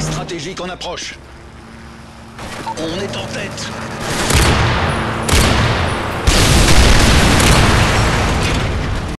stratégique en approche. On est en tête.